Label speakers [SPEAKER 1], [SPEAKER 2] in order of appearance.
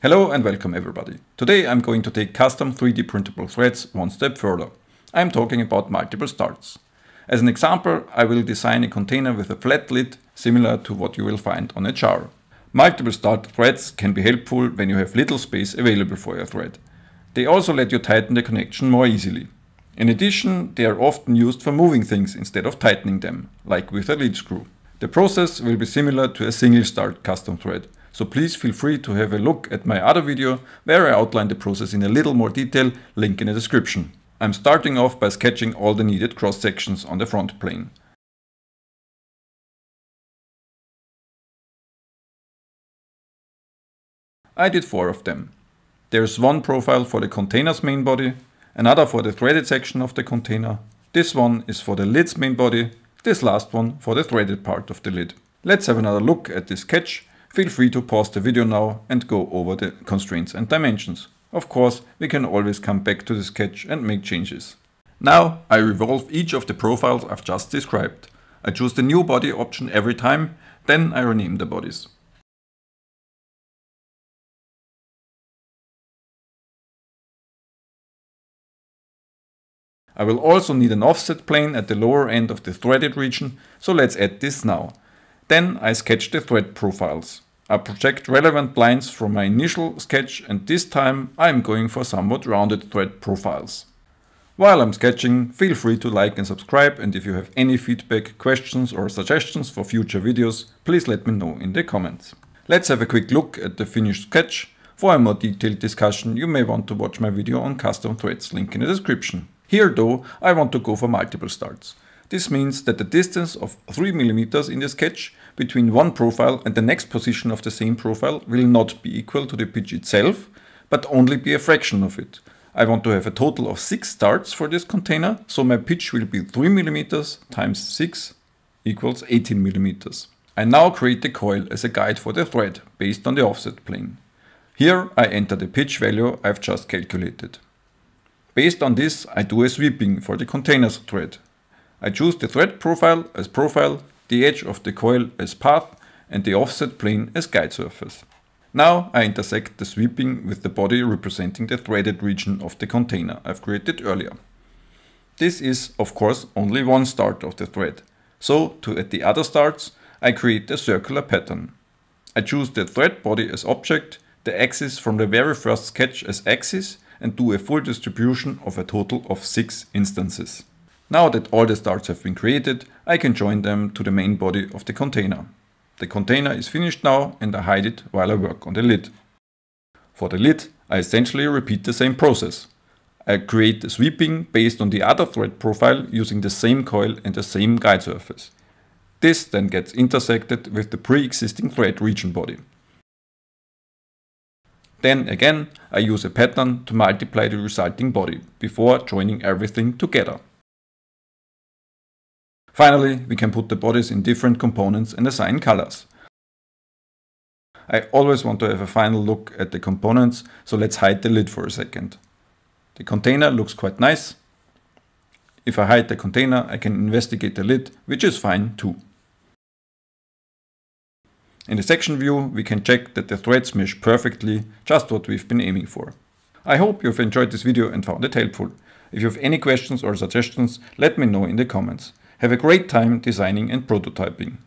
[SPEAKER 1] Hello and welcome everybody. Today I'm going to take custom 3D printable threads one step further. I'm talking about multiple starts. As an example, I will design a container with a flat lid similar to what you will find on a jar. Multiple start threads can be helpful when you have little space available for your thread. They also let you tighten the connection more easily. In addition, they are often used for moving things instead of tightening them, like with a lead screw. The process will be similar to a single start custom thread, so please feel free to have a look at my other video where I outline the process in a little more detail, link in the description. I'm starting off by sketching all the needed cross sections on the front plane. I did four of them. There's one profile for the container's main body, another for the threaded section of the container, this one is for the lid's main body, this last one for the threaded part of the lid. Let's have another look at this sketch Feel free to pause the video now and go over the constraints and dimensions. Of course, we can always come back to the sketch and make changes. Now I revolve each of the profiles I've just described. I choose the new body option every time, then I rename the bodies. I will also need an offset plane at the lower end of the threaded region, so let's add this now. Then I sketch the thread profiles. I project relevant lines from my initial sketch and this time I am going for somewhat rounded thread profiles. While I'm sketching, feel free to like and subscribe and if you have any feedback, questions or suggestions for future videos, please let me know in the comments. Let's have a quick look at the finished sketch. For a more detailed discussion, you may want to watch my video on custom threads, link in the description. Here though, I want to go for multiple starts. This means that the distance of 3 mm in the sketch between one profile and the next position of the same profile will not be equal to the pitch itself, but only be a fraction of it. I want to have a total of 6 starts for this container, so my pitch will be 3 mm times 6 equals 18 mm. I now create the coil as a guide for the thread based on the offset plane. Here I enter the pitch value I've just calculated. Based on this I do a sweeping for the container's thread I choose the thread profile as profile, the edge of the coil as path and the offset plane as guide surface. Now I intersect the sweeping with the body representing the threaded region of the container I've created earlier. This is of course only one start of the thread, so to add the other starts I create a circular pattern. I choose the thread body as object, the axis from the very first sketch as axis and do a full distribution of a total of 6 instances. Now that all the starts have been created, I can join them to the main body of the container. The container is finished now and I hide it while I work on the lid. For the lid, I essentially repeat the same process. I create the sweeping based on the other thread profile using the same coil and the same guide surface. This then gets intersected with the pre-existing thread region body. Then again, I use a pattern to multiply the resulting body before joining everything together. Finally, we can put the bodies in different components and assign colors. I always want to have a final look at the components, so let's hide the lid for a second. The container looks quite nice. If I hide the container, I can investigate the lid, which is fine too. In the section view, we can check that the threads mesh perfectly, just what we've been aiming for. I hope you've enjoyed this video and found it helpful. If you have any questions or suggestions, let me know in the comments. Have a great time designing and prototyping.